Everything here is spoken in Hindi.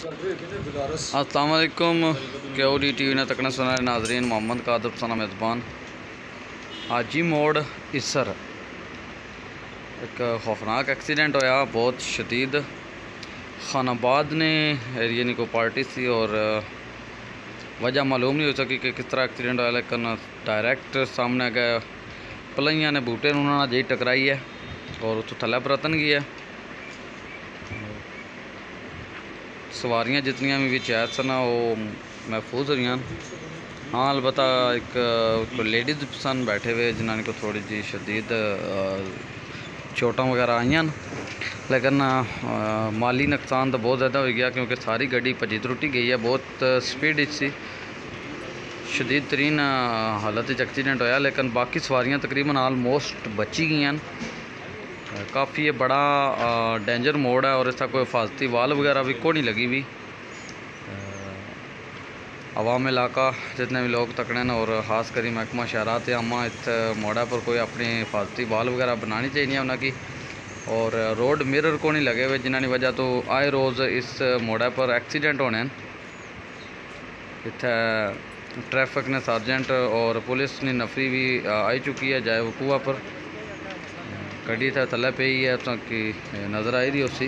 असलकुम क्यू डी टी वी ने तकना सुना नाजरीन, मोहम्मद कादर सना मेज़बान हाजी मोड़ इसर। एक खौफनाक एक्सीडेंट होया, बहुत शदीद। खानाबाद ने एरिए कोई पार्टी सी और वजह मालूम नहीं हो सकी कि किस तरह एक्सीडेंट होया, लेकिन डायरैक्ट सामने गए। पलाइया ने बूटे उन्होंने जी टकराई है और उतो थले बरतन गई है। सवारियाँ जितनियाँ भी विच है सन वो महफूज हुई हाँ अलबत् एक लेडीज़ सन बैठे हुए जिन्होंने को थोड़ी जी शदीद चोटा वगैरह आई लेकिन अ, माली नुकसान तो बहुत ज़्यादा हो गया क्योंकि सारी गड्डी भजी त्रुटी गई है बहुत स्पीड सी शदीद तरीन अ, हालत च एक्सीडेंट होया लेकिन बाकी सवारियाँ तकरीबन आलमोस्ट बची गई हैं काफ़ी ये बड़ा डेंजर मोड़ है और इसका कोई हिफाजती वाल वगैरह भी को नहीं लगी हुई। आवाम इलाका, जितने भी लोग तकड़े न और ख़ास करी महकमा शहरात आमा इत मोड़ा पर कोई अपनी हिफाजती वाल वगैरह बनानी चाहिए उन्होंने और रोड मिरर को नहीं लगे हुए जिन्होंने वजह तो आए रोज़ इस मोड़ा पर एक्सीडेंट होने न। इत्थे ट्रैफ़िक ने सार्जेंट और पुलिस ने नफरी भी आई चुकी है जाए वकूआ पर। गड्डी इत्थे पे ही है ताकि नज़र आई रही उसी